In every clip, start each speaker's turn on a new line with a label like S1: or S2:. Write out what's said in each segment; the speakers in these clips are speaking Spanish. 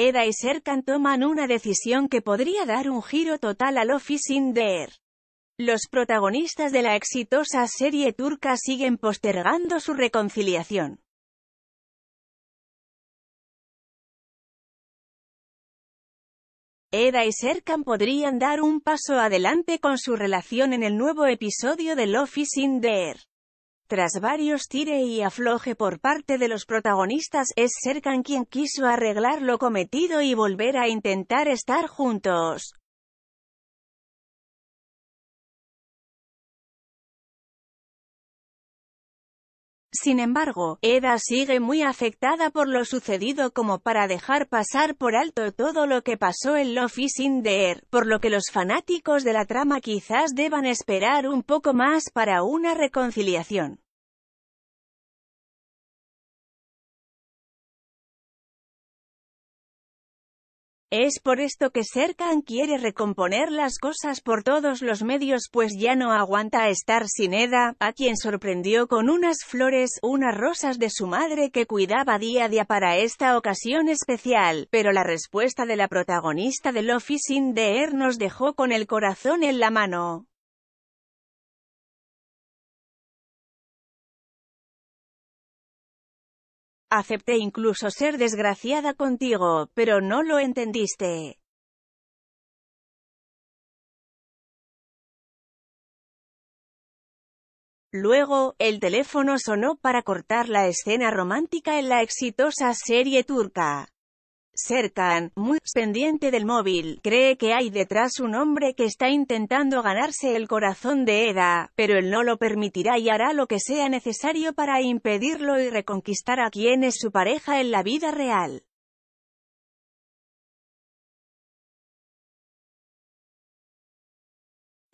S1: Eda y Serkan toman una decisión que podría dar un giro total a Office in the Los protagonistas de la exitosa serie turca siguen postergando su reconciliación. Eda y Serkan podrían dar un paso adelante con su relación en el nuevo episodio de Love is in the Tras varios tire y afloje por parte de los protagonistas, es Serkan quien quiso arreglar lo cometido y volver a intentar estar juntos. Sin embargo, Eda sigue muy afectada por lo sucedido como para dejar pasar por alto todo lo que pasó en Love is in the Air, por lo que los fanáticos de la trama quizás deban esperar un poco más para una reconciliación. Es por esto que Serkan quiere recomponer las cosas por todos los medios pues ya no aguanta estar sin Eda, a quien sorprendió con unas flores, unas rosas de su madre que cuidaba día a día para esta ocasión especial, pero la respuesta de la protagonista de Love is in the Air nos dejó con el corazón en la mano. Acepté incluso ser desgraciada contigo, pero no lo entendiste. Luego, el teléfono sonó para cortar la escena romántica en la exitosa serie turca. Serkan, muy pendiente del móvil, cree que hay detrás un hombre que está intentando ganarse el corazón de Eda, pero él no lo permitirá y hará lo que sea necesario para impedirlo y reconquistar a quien es su pareja en la vida real.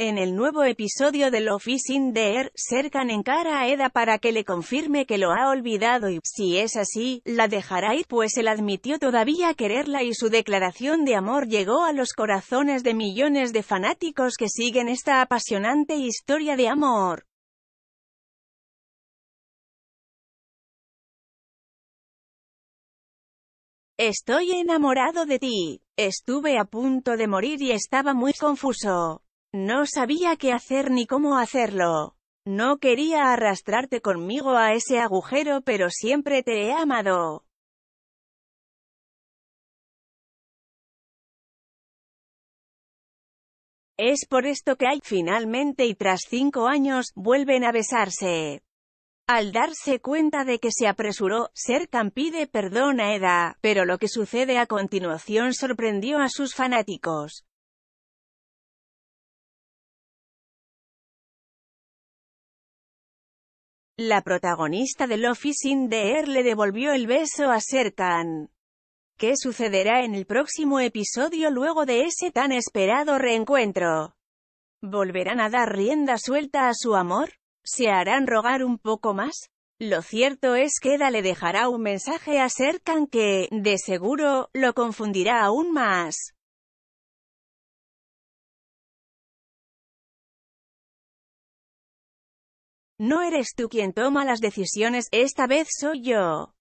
S1: En el nuevo episodio de Love is in the Air, Serkan encara a Eda para que le confirme que lo ha olvidado y, si es así, la dejará ir pues él admitió todavía quererla y su declaración de amor llegó a los corazones de millones de fanáticos que siguen esta apasionante historia de amor. Estoy enamorado de ti. Estuve a punto de morir y estaba muy confuso. No sabía qué hacer ni cómo hacerlo. No quería arrastrarte conmigo a ese agujero pero siempre te he amado. Es por esto que hay, finalmente y tras cinco años, vuelven a besarse. Al darse cuenta de que se apresuró, Serkan pide perdón a Eda, pero lo que sucede a continuación sorprendió a sus fanáticos. La protagonista de Love is in the Air le devolvió el beso a Serkan. ¿Qué sucederá en el próximo episodio luego de ese tan esperado reencuentro? ¿Volverán a dar rienda suelta a su amor? ¿Se harán rogar un poco más? Lo cierto es que Eda le dejará un mensaje a Serkan que, de seguro, lo confundirá aún más. No eres tú quien toma las decisiones, esta vez soy yo.